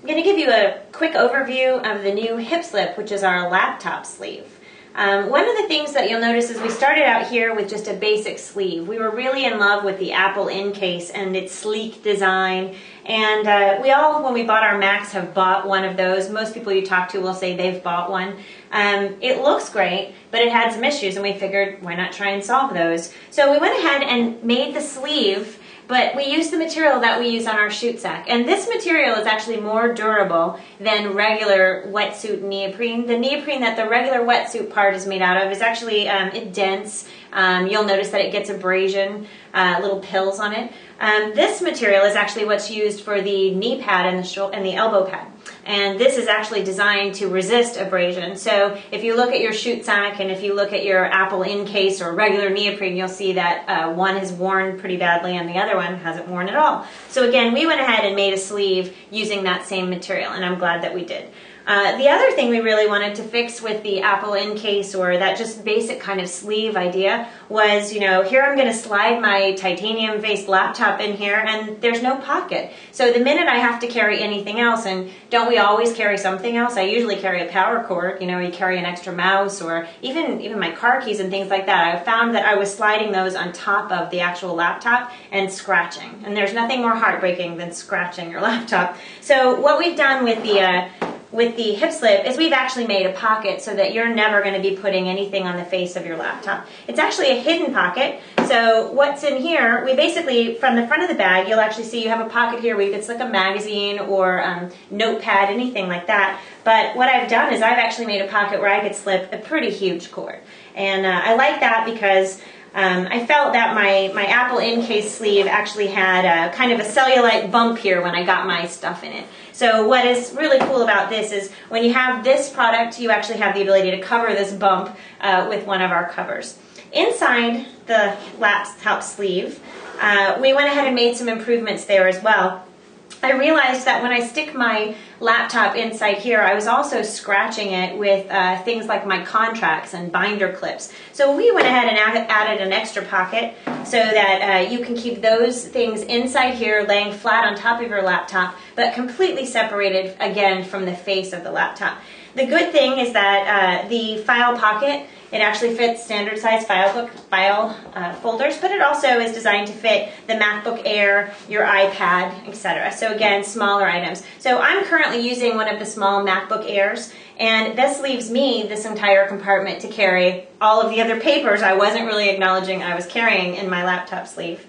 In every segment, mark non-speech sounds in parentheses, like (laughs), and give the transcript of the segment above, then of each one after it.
I'm going to give you a quick overview of the new HipSlip, which is our laptop sleeve. Um, one of the things that you'll notice is we started out here with just a basic sleeve. We were really in love with the Apple Incase and its sleek design. And uh, we all, when we bought our Macs, have bought one of those. Most people you talk to will say they've bought one. Um, it looks great, but it had some issues, and we figured why not try and solve those. So we went ahead and made the sleeve but we use the material that we use on our Shootsac. And this material is actually more durable than regular wetsuit neoprene. The neoprene that the regular wetsuit part is made out of is actually um, it dense. Um, you'll notice that it gets abrasion, uh, little pills on it. Um, this material is actually what's used for the knee pad and the, and the elbow pad. And this is actually designed to resist abrasion. So if you look at your Shootsac and if you look at your Apple Incase or regular neoprene, you'll see that uh, one has worn pretty badly and the other one hasn't worn at all. So again, we went ahead and made a sleeve using that same material, and I'm glad that we did. Uh, the other thing we really wanted to fix with the Apple Incase or that just basic kind of sleeve idea was, you know, here I'm going to slide my titanium faced laptop in here and there's no pocket. So the minute I have to carry anything else, and don't we always carry something else? I usually carry a power cord, you know, you carry an extra mouse or even, even my car keys and things like that. I found that I was sliding those on top of the actual laptop and scratching. And there's nothing more heartbreaking than scratching your (laughs) laptop. So what we've done with the uh, with the HipSlip is we've actually made a pocket so that you're never going to be putting anything on the face of your laptop. It's actually a hidden pocket. So what's in here, we basically, from the front of the bag, you'll actually see you have a pocket here where you can slip a magazine or um, notepad, anything like that. But what I've done is I've actually made a pocket where I could slip a pretty huge cord. And uh, I like that because um, I felt that my, my Apple Incase sleeve actually had a kind of a cellulite bump here when I got my stuff in it. So what is really cool about this is when you have this product, you actually have the ability to cover this bump uh, with one of our covers. Inside the laptop sleeve, uh, we went ahead and made some improvements there as well. I realized that when I stick my laptop inside here, I was also scratching it with uh, things like my contracts and binder clips. So we went ahead and added an extra pocket so that uh, you can keep those things inside here laying flat on top of your laptop, but completely separated again from the face of the laptop. The good thing is that uh, the file pocket it actually fits standard size file book file uh, folders, but it also is designed to fit the MacBook Air, your iPad, etc. So again, smaller items. So I'm currently using one of the small MacBook Airs, and this leaves me this entire compartment to carry all of the other papers I wasn't really acknowledging I was carrying in my laptop sleeve.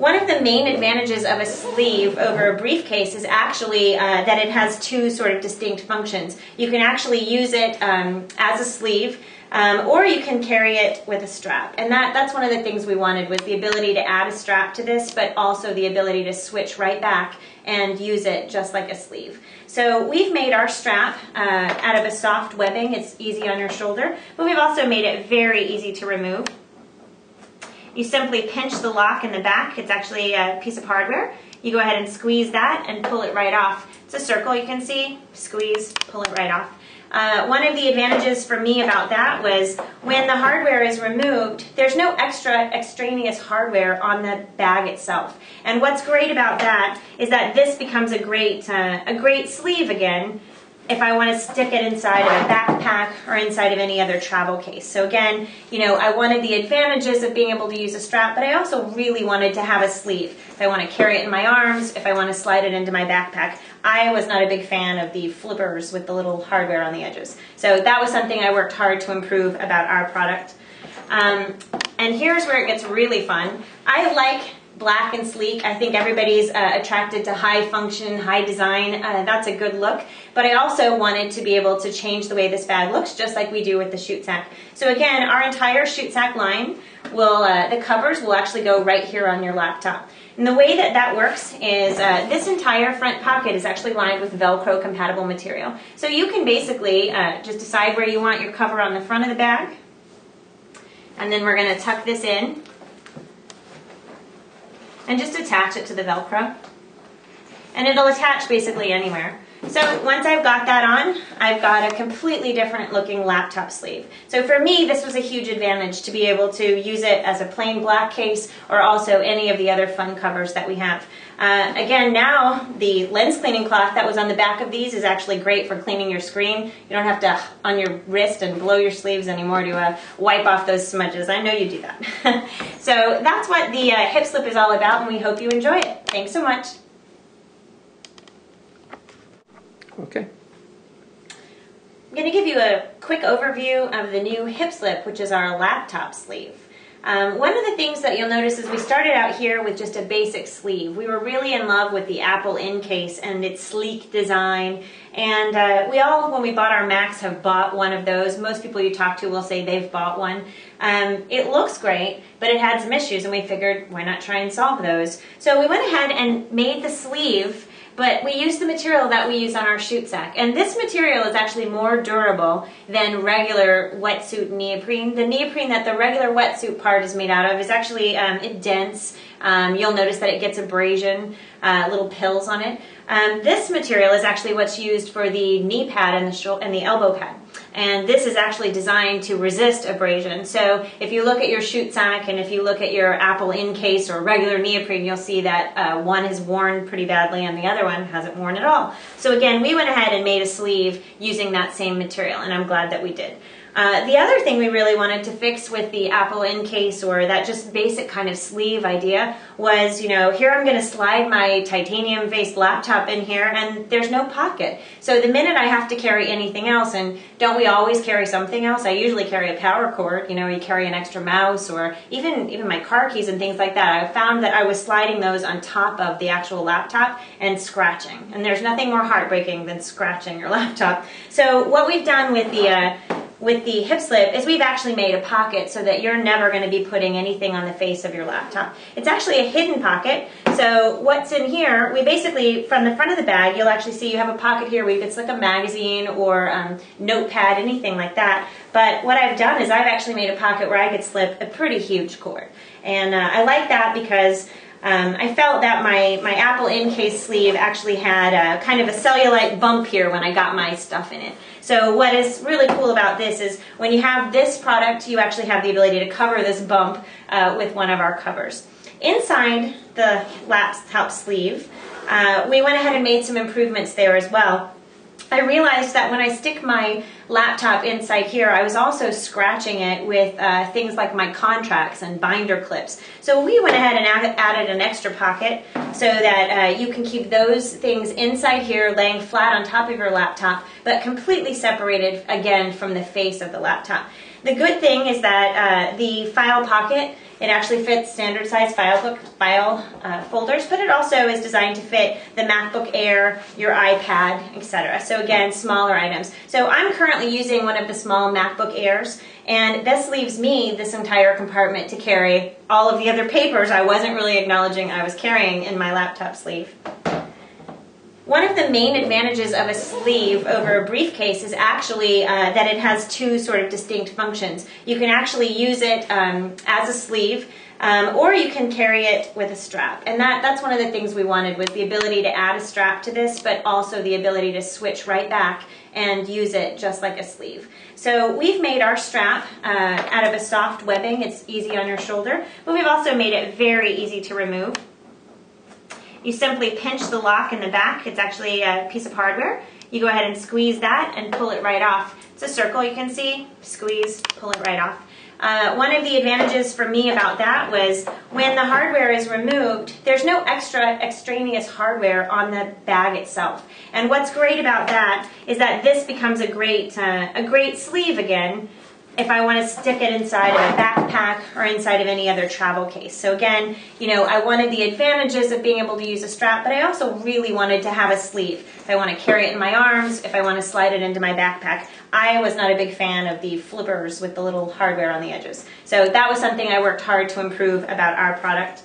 One of the main advantages of a sleeve over a briefcase is actually uh, that it has two sort of distinct functions. You can actually use it um, as a sleeve, um, or you can carry it with a strap. And that, that's one of the things we wanted was the ability to add a strap to this, but also the ability to switch right back and use it just like a sleeve. So we've made our strap uh, out of a soft webbing. It's easy on your shoulder, but we've also made it very easy to remove. You simply pinch the lock in the back. It's actually a piece of hardware. You go ahead and squeeze that and pull it right off. It's a circle you can see. Squeeze, pull it right off. Uh, one of the advantages for me about that was when the hardware is removed, there's no extra extraneous hardware on the bag itself. And what's great about that is that this becomes a great, uh, a great sleeve again if I want to stick it inside of a backpack or inside of any other travel case. So again, you know, I wanted the advantages of being able to use a strap, but I also really wanted to have a sleeve. If I want to carry it in my arms, if I want to slide it into my backpack. I was not a big fan of the flippers with the little hardware on the edges. So that was something I worked hard to improve about our product. Um, and here's where it gets really fun. I like black and sleek. I think everybody's uh, attracted to high function, high design. Uh, that's a good look. But I also wanted to be able to change the way this bag looks, just like we do with the Shootsac. So again, our entire Shootsac line will, uh, the covers will actually go right here on your laptop. And the way that that works is uh, this entire front pocket is actually lined with Velcro compatible material. So you can basically uh, just decide where you want your cover on the front of the bag. And then we're going to tuck this in and just attach it to the Velcro. And it'll attach basically anywhere. So once I've got that on, I've got a completely different looking laptop sleeve. So for me, this was a huge advantage to be able to use it as a plain black case or also any of the other fun covers that we have. Uh, again, now the lens cleaning cloth that was on the back of these is actually great for cleaning your screen. You don't have to on your wrist and blow your sleeves anymore to uh, wipe off those smudges. I know you do that. (laughs) so that's what the uh, HipSlip is all about and we hope you enjoy it. Thanks so much. Okay. I'm going to give you a quick overview of the new HipSlip, which is our laptop sleeve. Um, one of the things that you'll notice is we started out here with just a basic sleeve. We were really in love with the Apple Incase and its sleek design. And uh, we all, when we bought our Macs, have bought one of those. Most people you talk to will say they've bought one. Um, it looks great, but it had some issues, and we figured why not try and solve those. So we went ahead and made the sleeve but we use the material that we use on our Shootsac. And this material is actually more durable than regular wetsuit neoprene. The neoprene that the regular wetsuit part is made out of is actually um, dense. Um, you'll notice that it gets abrasion, uh, little pills on it. Um, this material is actually what's used for the knee pad and the, and the elbow pad. And this is actually designed to resist abrasion. So if you look at your Shootsac and if you look at your Apple Incase or regular neoprene, you'll see that uh, one has worn pretty badly and the other one hasn't worn at all. So again, we went ahead and made a sleeve using that same material, and I'm glad that we did. Uh, the other thing we really wanted to fix with the Apple Incase or that just basic kind of sleeve idea was, you know, here I'm going to slide my titanium faced laptop in here and there's no pocket. So the minute I have to carry anything else, and don't we always carry something else? I usually carry a power cord, you know, you carry an extra mouse or even, even my car keys and things like that. I found that I was sliding those on top of the actual laptop and scratching. And there's nothing more heartbreaking than scratching your (laughs) laptop. So what we've done with the uh, with the HipSlip is we've actually made a pocket so that you're never going to be putting anything on the face of your laptop. It's actually a hidden pocket. So what's in here, we basically, from the front of the bag, you'll actually see you have a pocket here where you could slip a magazine or um, notepad, anything like that. But what I've done is I've actually made a pocket where I could slip a pretty huge cord. And uh, I like that because um, I felt that my, my Apple Incase sleeve actually had a kind of a cellulite bump here when I got my stuff in it. So what is really cool about this is when you have this product, you actually have the ability to cover this bump uh, with one of our covers. Inside the laptop sleeve, uh, we went ahead and made some improvements there as well. I realized that when I stick my laptop inside here, I was also scratching it with uh, things like my contracts and binder clips. So we went ahead and added an extra pocket so that uh, you can keep those things inside here laying flat on top of your laptop, but completely separated again from the face of the laptop. The good thing is that uh, the file pocket it actually fits standard size file book file uh, folders, but it also is designed to fit the MacBook Air, your iPad, etc. So again, smaller items. So I'm currently using one of the small MacBook Airs, and this leaves me this entire compartment to carry all of the other papers I wasn't really acknowledging I was carrying in my laptop sleeve. One of the main advantages of a sleeve over a briefcase is actually uh, that it has two sort of distinct functions. You can actually use it um, as a sleeve, um, or you can carry it with a strap. And that, that's one of the things we wanted was the ability to add a strap to this, but also the ability to switch right back and use it just like a sleeve. So we've made our strap uh, out of a soft webbing. It's easy on your shoulder, but we've also made it very easy to remove. You simply pinch the lock in the back. It's actually a piece of hardware. You go ahead and squeeze that and pull it right off. It's a circle you can see. Squeeze, pull it right off. Uh, one of the advantages for me about that was when the hardware is removed, there's no extra extraneous hardware on the bag itself. And what's great about that is that this becomes a great, uh, a great sleeve again if I want to stick it inside of a backpack or inside of any other travel case. So again, you know, I wanted the advantages of being able to use a strap, but I also really wanted to have a sleeve. If I want to carry it in my arms, if I want to slide it into my backpack. I was not a big fan of the flippers with the little hardware on the edges. So that was something I worked hard to improve about our product.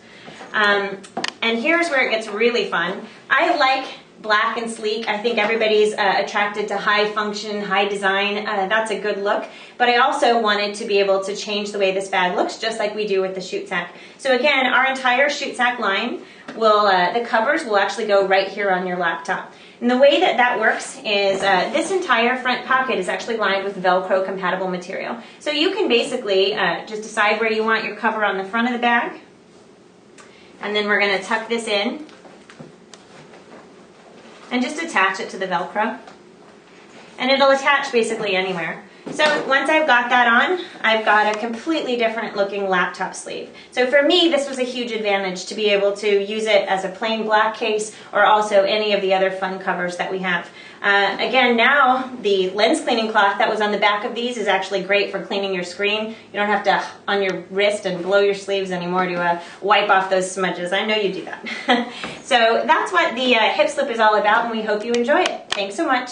Um, and here's where it gets really fun. I like black and sleek. I think everybody's uh, attracted to high function, high design. Uh, that's a good look. But I also wanted to be able to change the way this bag looks, just like we do with the Shootsac. So again, our entire Shootsac line will, uh, the covers will actually go right here on your laptop. And the way that that works is uh, this entire front pocket is actually lined with Velcro compatible material. So you can basically uh, just decide where you want your cover on the front of the bag. And then we're going to tuck this in and just attach it to the Velcro. And it'll attach basically anywhere. So once I've got that on, I've got a completely different looking laptop sleeve. So for me, this was a huge advantage to be able to use it as a plain black case or also any of the other fun covers that we have. Uh, again, now the lens cleaning cloth that was on the back of these is actually great for cleaning your screen. You don't have to on your wrist and blow your sleeves anymore to uh, wipe off those smudges. I know you do that. (laughs) so that's what the uh, HipSlip is all about and we hope you enjoy it. Thanks so much.